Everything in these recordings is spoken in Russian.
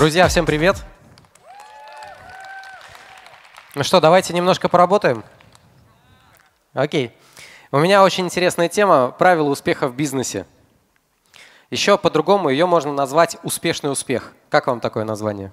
Друзья, всем привет. Ну что, давайте немножко поработаем. Окей. У меня очень интересная тема – правила успеха в бизнесе. Еще по-другому ее можно назвать «успешный успех». Как вам такое название?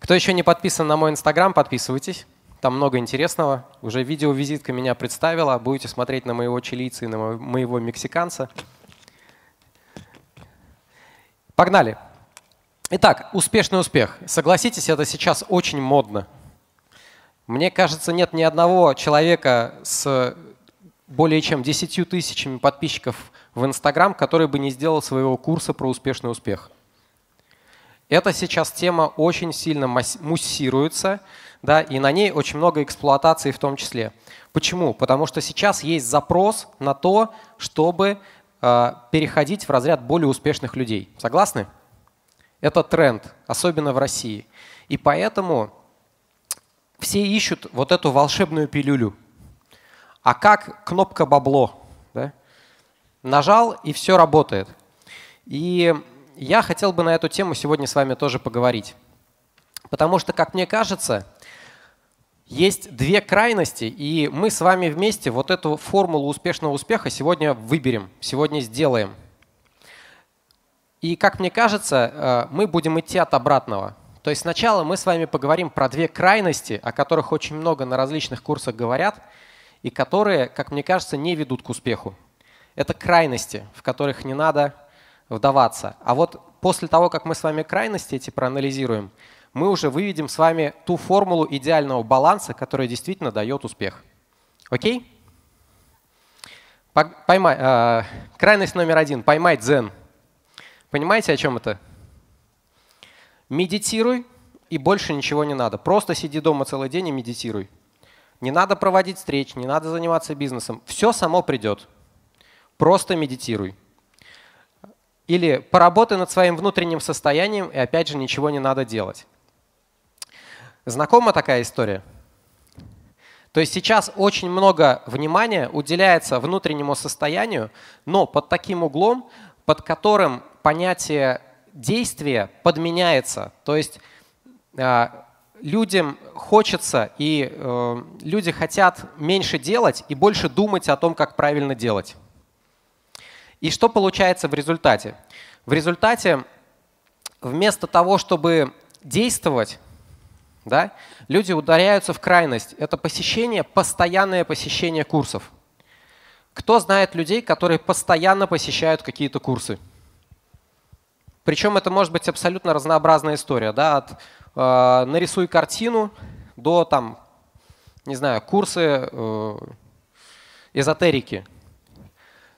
Кто еще не подписан на мой инстаграм, подписывайтесь. Там много интересного. Уже видеовизитка меня представила. Будете смотреть на моего чилийца и на моего мексиканца. Погнали. Итак, успешный успех. Согласитесь, это сейчас очень модно. Мне кажется, нет ни одного человека с более чем 10 тысячами подписчиков в Инстаграм, который бы не сделал своего курса про успешный успех. Это сейчас тема очень сильно муссируется, да, и на ней очень много эксплуатации в том числе. Почему? Потому что сейчас есть запрос на то, чтобы э, переходить в разряд более успешных людей. Согласны? Это тренд, особенно в России. И поэтому все ищут вот эту волшебную пилюлю. А как кнопка бабло? Да? Нажал, и все работает. И я хотел бы на эту тему сегодня с вами тоже поговорить. Потому что, как мне кажется, есть две крайности, и мы с вами вместе вот эту формулу успешного успеха сегодня выберем, сегодня сделаем. И, как мне кажется, э, мы будем идти от обратного. То есть сначала мы с вами поговорим про две крайности, о которых очень много на различных курсах говорят, и которые, как мне кажется, не ведут к успеху. Это крайности, в которых не надо вдаваться. А вот после того, как мы с вами крайности эти проанализируем, мы уже выведем с вами ту формулу идеального баланса, которая действительно дает успех. Окей? Поймай, э, крайность номер один. Поймать дзен. Понимаете, о чем это? Медитируй, и больше ничего не надо. Просто сиди дома целый день и медитируй. Не надо проводить встреч, не надо заниматься бизнесом. Все само придет. Просто медитируй. Или поработай над своим внутренним состоянием, и опять же ничего не надо делать. Знакома такая история? То есть сейчас очень много внимания уделяется внутреннему состоянию, но под таким углом, под которым понятие действие подменяется. То есть э, людям хочется и э, люди хотят меньше делать и больше думать о том, как правильно делать. И что получается в результате? В результате вместо того, чтобы действовать, да, люди ударяются в крайность. Это посещение, постоянное посещение курсов. Кто знает людей, которые постоянно посещают какие-то курсы? Причем это может быть абсолютно разнообразная история. Да? От э, нарисуй картину до там, не знаю, курсы э, эзотерики.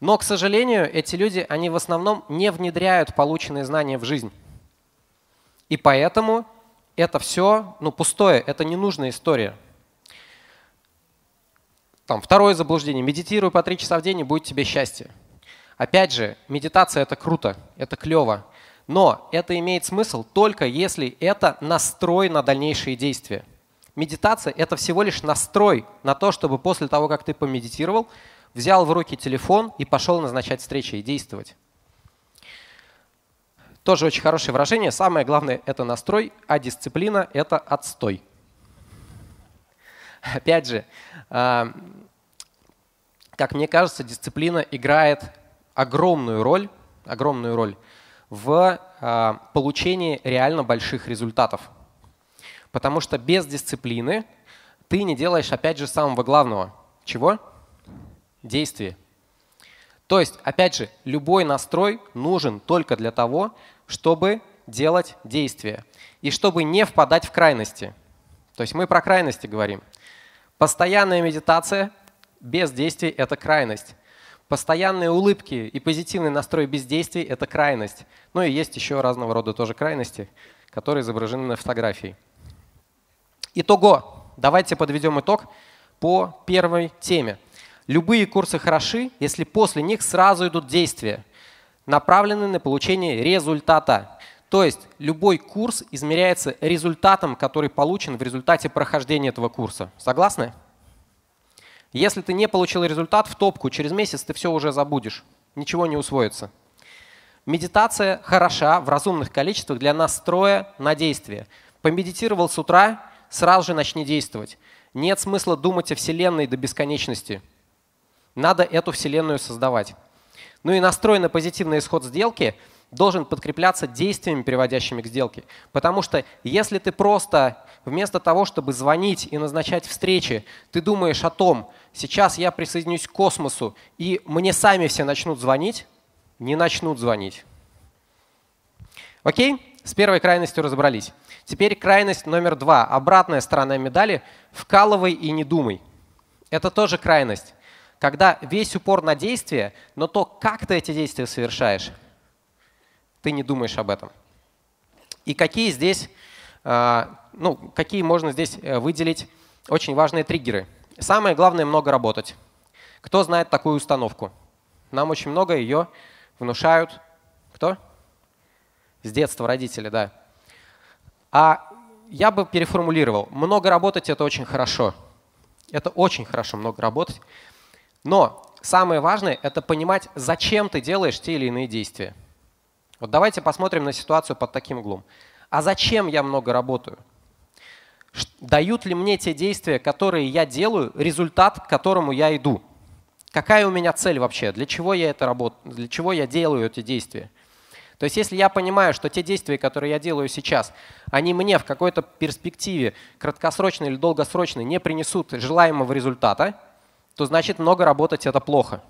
Но, к сожалению, эти люди, они в основном не внедряют полученные знания в жизнь. И поэтому это все ну, пустое, это ненужная история. Там, второе заблуждение. Медитируй по три часа в день, и будет тебе счастье. Опять же, медитация – это круто, это клево. Но это имеет смысл только если это настрой на дальнейшие действия. Медитация – это всего лишь настрой на то, чтобы после того, как ты помедитировал, взял в руки телефон и пошел назначать встречи и действовать. Тоже очень хорошее выражение. Самое главное – это настрой, а дисциплина – это отстой. Опять же, а, как мне кажется, дисциплина играет огромную роль, огромную роль в а, получении реально больших результатов. Потому что без дисциплины ты не делаешь, опять же, самого главного. Чего? Действия. То есть, опять же, любой настрой нужен только для того, чтобы делать действия. И чтобы не впадать в крайности. То есть мы про крайности говорим. Постоянная медитация без действий – это крайность. Постоянные улыбки и позитивный настрой бездействий – это крайность. Ну и есть еще разного рода тоже крайности, которые изображены на фотографии. Итого. Давайте подведем итог по первой теме. Любые курсы хороши, если после них сразу идут действия, направленные на получение результата. То есть любой курс измеряется результатом, который получен в результате прохождения этого курса. Согласны? Если ты не получил результат в топку, через месяц ты все уже забудешь, ничего не усвоится. Медитация хороша в разумных количествах для настроя на действие. Помедитировал с утра, сразу же начни действовать. Нет смысла думать о Вселенной до бесконечности. Надо эту Вселенную создавать. Ну и настрой на позитивный исход сделки должен подкрепляться действиями, приводящими к сделке. Потому что если ты просто вместо того, чтобы звонить и назначать встречи, ты думаешь о том, сейчас я присоединюсь к космосу, и мне сами все начнут звонить, не начнут звонить. Окей? С первой крайностью разобрались. Теперь крайность номер два. Обратная сторона медали – вкалывай и не думай. Это тоже крайность. Когда весь упор на действие, но то, как ты эти действия совершаешь, ты не думаешь об этом. И какие здесь, а, ну, какие можно здесь э, выделить очень важные триггеры. Самое главное – много работать. Кто знает такую установку? Нам очень много ее внушают. Кто? С детства родители, да. А я бы переформулировал. Много работать – это очень хорошо. Это очень хорошо много работать. Но самое важное – это понимать, зачем ты делаешь те или иные действия. Вот давайте посмотрим на ситуацию под таким углом. А зачем я много работаю? Дают ли мне те действия, которые я делаю, результат, к которому я иду? Какая у меня цель вообще? Для чего я это работаю? Для чего я делаю эти действия? То есть если я понимаю, что те действия, которые я делаю сейчас, они мне в какой-то перспективе, краткосрочной или долгосрочной, не принесут желаемого результата, то значит много работать это плохо.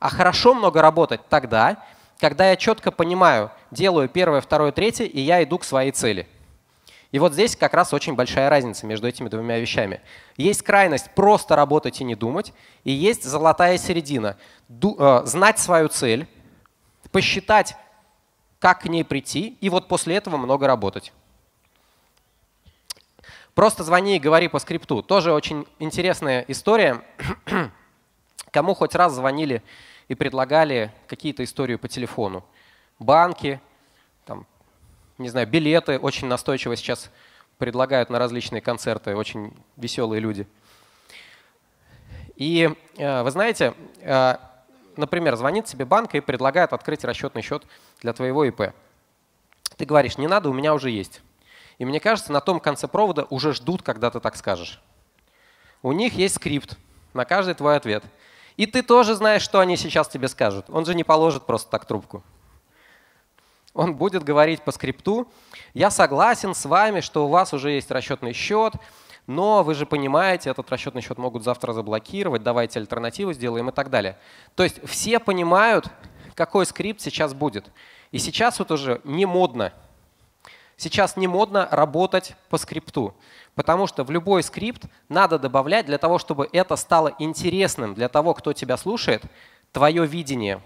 А хорошо много работать тогда, когда я четко понимаю, делаю первое, второе, третье, и я иду к своей цели. И вот здесь как раз очень большая разница между этими двумя вещами. Есть крайность просто работать и не думать, и есть золотая середина. Ду, э, знать свою цель, посчитать, как к ней прийти, и вот после этого много работать. Просто звони и говори по скрипту. Тоже очень интересная история. Кому хоть раз звонили и предлагали какие-то истории по телефону. Банки, там, не знаю, билеты очень настойчиво сейчас предлагают на различные концерты, очень веселые люди. И э, вы знаете, э, например, звонит тебе банк и предлагает открыть расчетный счет для твоего ИП. Ты говоришь, не надо, у меня уже есть. И мне кажется, на том конце провода уже ждут, когда ты так скажешь. У них есть скрипт на каждый твой ответ. И ты тоже знаешь, что они сейчас тебе скажут. Он же не положит просто так трубку. Он будет говорить по скрипту, я согласен с вами, что у вас уже есть расчетный счет, но вы же понимаете, этот расчетный счет могут завтра заблокировать, давайте альтернативу сделаем и так далее. То есть все понимают, какой скрипт сейчас будет. И сейчас вот уже не модно. Сейчас не модно работать по скрипту. Потому что в любой скрипт надо добавлять для того, чтобы это стало интересным для того, кто тебя слушает, твое видение.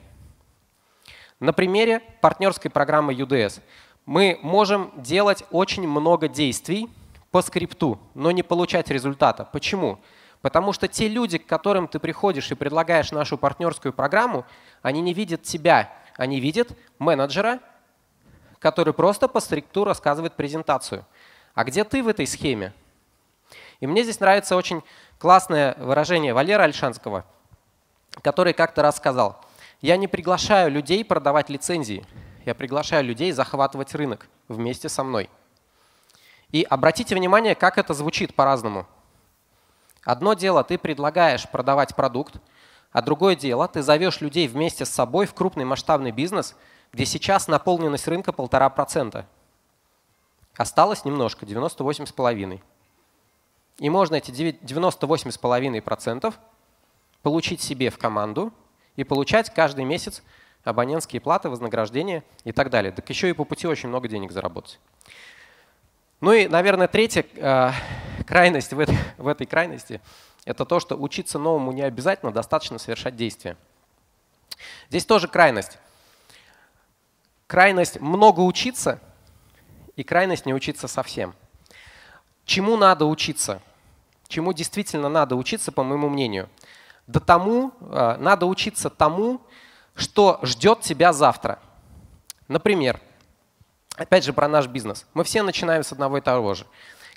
На примере партнерской программы UDS мы можем делать очень много действий по скрипту, но не получать результата. Почему? Потому что те люди, к которым ты приходишь и предлагаешь нашу партнерскую программу, они не видят тебя, они видят менеджера, который просто по скрипту рассказывает презентацию – а где ты в этой схеме? И мне здесь нравится очень классное выражение Валера Альшанского, который как-то рассказал, я не приглашаю людей продавать лицензии, я приглашаю людей захватывать рынок вместе со мной. И обратите внимание, как это звучит по-разному. Одно дело, ты предлагаешь продавать продукт, а другое дело, ты зовешь людей вместе с собой в крупный масштабный бизнес, где сейчас наполненность рынка полтора процента – Осталось немножко, 98,5. И можно эти 98,5% получить себе в команду и получать каждый месяц абонентские платы, вознаграждения и так далее. Так еще и по пути очень много денег заработать. Ну и, наверное, третья э, крайность в этой, в этой крайности – это то, что учиться новому не обязательно, достаточно совершать действия. Здесь тоже крайность. Крайность много учиться и крайность не учиться совсем. Чему надо учиться? Чему действительно надо учиться, по моему мнению? Да тому, э, надо учиться тому, что ждет тебя завтра. Например, Опять же, про наш бизнес. Мы все начинаем с одного и того же.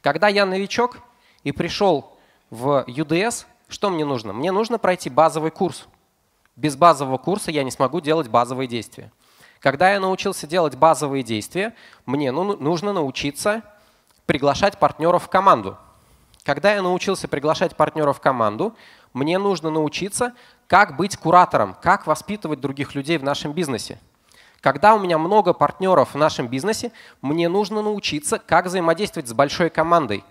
Когда я новичок и пришел в UDS, что мне нужно? Мне нужно пройти базовый курс. Без базового курса я не смогу делать базовые действия. Когда я научился делать базовые действия, мне ну, нужно научиться приглашать партнеров в команду. Когда я научился приглашать партнеров в команду, мне нужно научиться, как быть куратором, как воспитывать других людей в нашем бизнесе. Когда у меня много партнеров в нашем бизнесе, мне нужно научиться, как взаимодействовать с большой командой.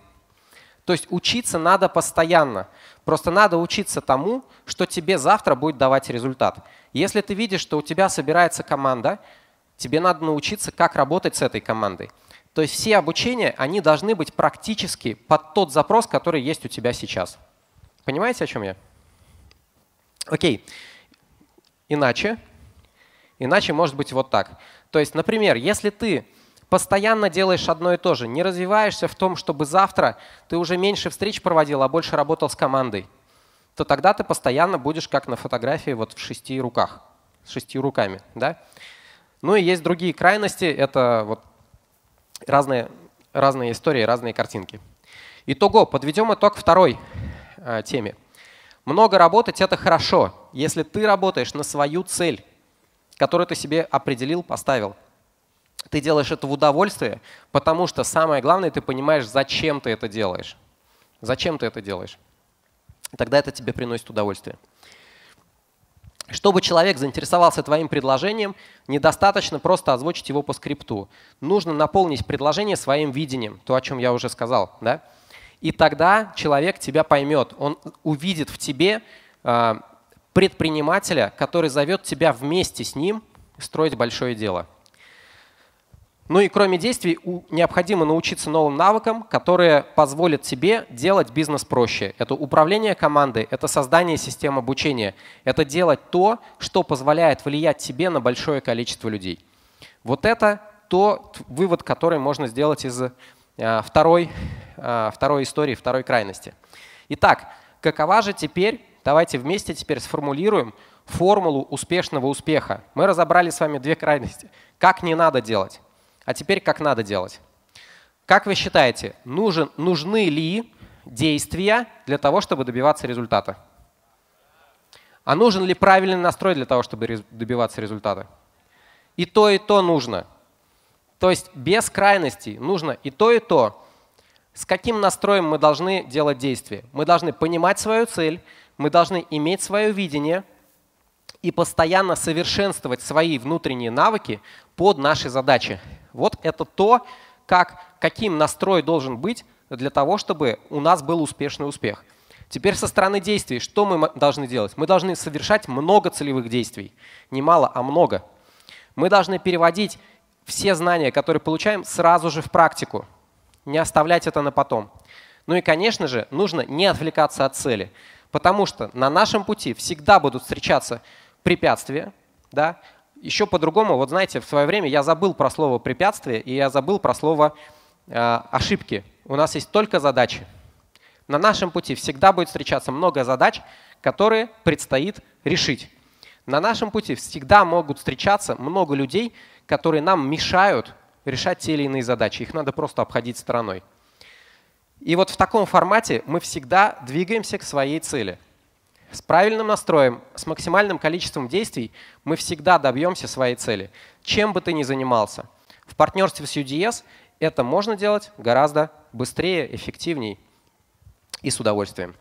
То есть учиться надо постоянно. Просто надо учиться тому, что тебе завтра будет давать результат. Если ты видишь, что у тебя собирается команда, тебе надо научиться, как работать с этой командой. То есть все обучения, они должны быть практически под тот запрос, который есть у тебя сейчас. Понимаете, о чем я? Окей. Иначе, иначе может быть вот так. То есть, например, если ты постоянно делаешь одно и то же, не развиваешься в том, чтобы завтра ты уже меньше встреч проводил, а больше работал с командой, то тогда ты постоянно будешь как на фотографии вот в шести руках, с шести руками. Да? Ну и есть другие крайности, это вот разные, разные истории, разные картинки. Итого, подведем итог второй э, теме. Много работать – это хорошо, если ты работаешь на свою цель, которую ты себе определил, поставил. Ты делаешь это в удовольствие, потому что самое главное, ты понимаешь, зачем ты это делаешь. Зачем ты это делаешь. Тогда это тебе приносит удовольствие. Чтобы человек заинтересовался твоим предложением, недостаточно просто озвучить его по скрипту. Нужно наполнить предложение своим видением, то, о чем я уже сказал. Да? И тогда человек тебя поймет, он увидит в тебе э, предпринимателя, который зовет тебя вместе с ним строить большое дело. Ну и кроме действий необходимо научиться новым навыкам, которые позволят тебе делать бизнес проще. Это управление командой, это создание систем обучения, это делать то, что позволяет влиять тебе на большое количество людей. Вот это то вывод, который можно сделать из э, второй, второй истории, второй крайности. Итак, какова же теперь, давайте вместе теперь сформулируем формулу успешного успеха. Мы разобрали с вами две крайности. Как не надо делать. А теперь как надо делать? Как вы считаете, нужен, нужны ли действия для того, чтобы добиваться результата? А нужен ли правильный настрой для того, чтобы добиваться результата? И то, и то нужно. То есть без крайностей нужно и то, и то. С каким настроем мы должны делать действия? Мы должны понимать свою цель, мы должны иметь свое видение и постоянно совершенствовать свои внутренние навыки под наши задачи. Вот это то, как, каким настрой должен быть для того, чтобы у нас был успешный успех. Теперь со стороны действий, что мы должны делать? Мы должны совершать много целевых действий. Не мало, а много. Мы должны переводить все знания, которые получаем, сразу же в практику. Не оставлять это на потом. Ну и, конечно же, нужно не отвлекаться от цели. Потому что на нашем пути всегда будут встречаться препятствия, да, еще по-другому, вот знаете, в свое время я забыл про слово препятствие и я забыл про слово э, ошибки. У нас есть только задачи. На нашем пути всегда будет встречаться много задач, которые предстоит решить. На нашем пути всегда могут встречаться много людей, которые нам мешают решать те или иные задачи. Их надо просто обходить стороной. И вот в таком формате мы всегда двигаемся к своей цели – с правильным настроем, с максимальным количеством действий мы всегда добьемся своей цели, чем бы ты ни занимался. В партнерстве с UDS это можно делать гораздо быстрее, эффективней и с удовольствием.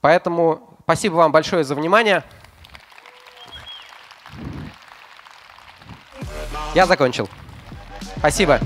Поэтому спасибо вам большое за внимание. Я закончил. Спасибо.